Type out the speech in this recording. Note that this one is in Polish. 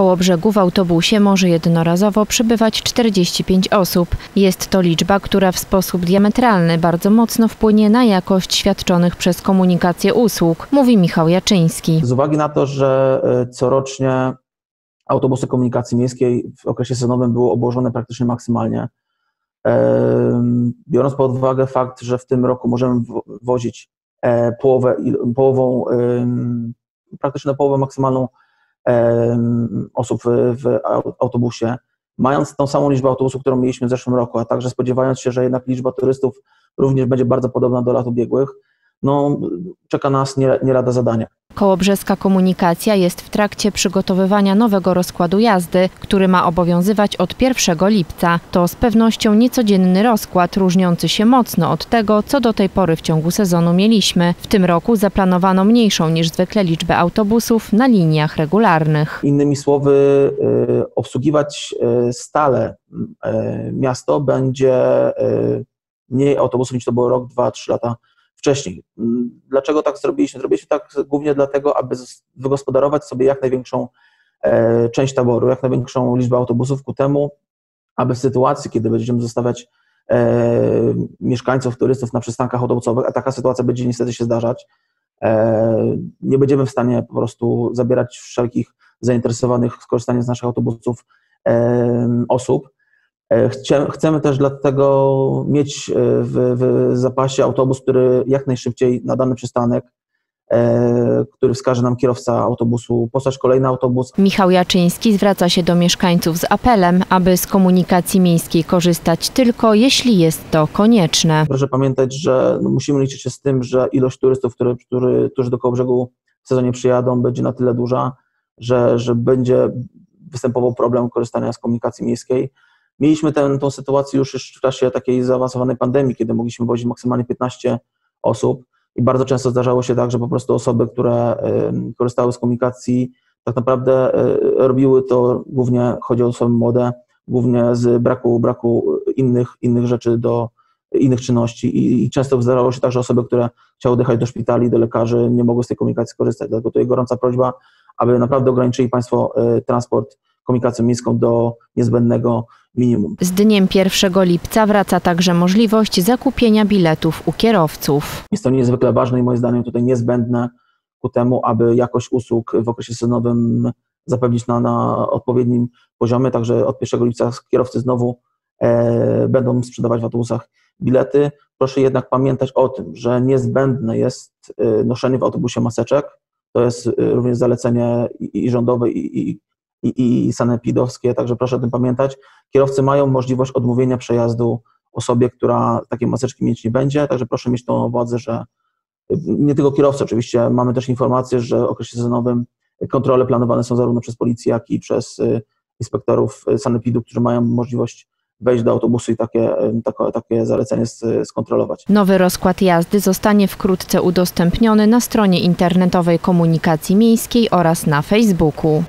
Koło brzegu w autobusie może jednorazowo przybywać 45 osób. Jest to liczba, która w sposób diametralny bardzo mocno wpłynie na jakość świadczonych przez komunikację usług, mówi Michał Jaczyński. Z uwagi na to, że e, corocznie autobusy komunikacji miejskiej w okresie sezonowym były obłożone praktycznie maksymalnie, em, biorąc pod uwagę fakt, że w tym roku możemy wo- wozić e, połowę, połową, praktycznie połowę maksymalną osób w, w au- autobusie, mając tą samą liczbę autobusów, którą mieliśmy w zeszłym roku, a także spodziewając się, że jednak liczba turystów również będzie bardzo podobna do lat ubiegłych, no, czeka nas nie, nie lada zadania. Kołobrzeska Komunikacja jest w trakcie przygotowywania nowego rozkładu jazdy, który ma obowiązywać od 1 lipca. To z pewnością niecodzienny rozkład, różniący się mocno od tego, co do tej pory w ciągu sezonu mieliśmy. W tym roku zaplanowano mniejszą niż zwykle liczbę autobusów na liniach regularnych. Innymi słowy, y, obsługiwać y, stale y, miasto będzie mniej autobusów niż to było rok, dwa, trzy lata wcześniej. Mm, Dlaczego tak zrobiliśmy? Zrobiliśmy tak głównie dlatego, aby wygospodarować sobie jak największą e, część taboru, jak największą liczbę autobusów ku temu, aby w sytuacji, kiedy będziemy zostawiać e, mieszkańców, turystów na przystankach autobusowych, a taka sytuacja będzie niestety się zdarzać, e, nie będziemy w stanie po prostu zabierać wszelkich zainteresowanych skorzystaniem z naszych autobusów osób. E, chcemy też dlatego mieć e, w, w zapasie autobus, który jak najszybciej na dany przystanek, e, który wskaże nam kierowca autobusu, posłać kolejny autobus, Michał Jaczyński zwraca się do mieszkańców z apelem, aby z komunikacji miejskiej korzystać tylko jeśli jest to konieczne. Proszę pamiętać, że no musimy liczyć się z tym, że ilość turystów, które, który, którzy do Kołobrzegu w sezonie przyjadą, będzie na tyle duża, że, że będzie występował problem korzystania z komunikacji miejskiej. Mieliśmy tę, tą sytuację już w czasie takiej zaawansowanej pandemii, kiedy mogliśmy wozić maksymalnie 15 osób i bardzo często zdarzało się tak, że po prostu osoby, które korzystały z komunikacji, tak naprawdę e, robiły to głównie, chodzi o osoby młode, głównie z braku, braku innych, innych rzeczy do, innych czynności i, i często zdarzało się tak, że osoby, które chciały dojechać do szpitali, do lekarzy, nie mogły z tej komunikacji korzystać. Dlatego tutaj gorąca prośba, aby naprawdę ograniczyli Państwo e, transport, komunikację miejską do niezbędnego minimum. Z dniem 1 lipca wraca także możliwość zakupienia biletów u kierowców. Jest to niezwykle ważne i moim zdaniem tutaj niezbędne ku temu, aby jakość usług w okresie sezonowym zapewnić na, na odpowiednim poziomie, także od 1 lipca kierowcy znowu e, będą sprzedawać w autobusach bilety. Proszę jednak pamiętać o tym, że niezbędne jest e, noszenie w autobusie maseczek. To jest e, również zalecenie i, i rządowe, i, i, i, i sanepidowskie, także proszę o tym pamiętać. Kierowcy mają możliwość odmówienia przejazdu osobie, która takiej maseczki mieć nie będzie, także proszę mieć tą uwadze, że nie tylko kierowcy, oczywiście mamy też informację, że w okresie sezonowym kontrole planowane są zarówno przez policję, jak i przez y, inspektorów y, sanepidu, którzy mają możliwość wejść do autobusu i takie, y, takie, takie zalecenie skontrolować. Nowy rozkład jazdy zostanie wkrótce udostępniony na stronie internetowej komunikacji miejskiej oraz na Facebooku.